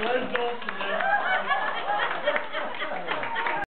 Alto.